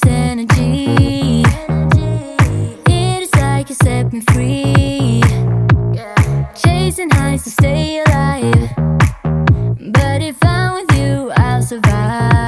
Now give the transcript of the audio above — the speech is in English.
this energy. It is like you set me free. Chasing highs to stay alive. But if I'm with you, I'll survive.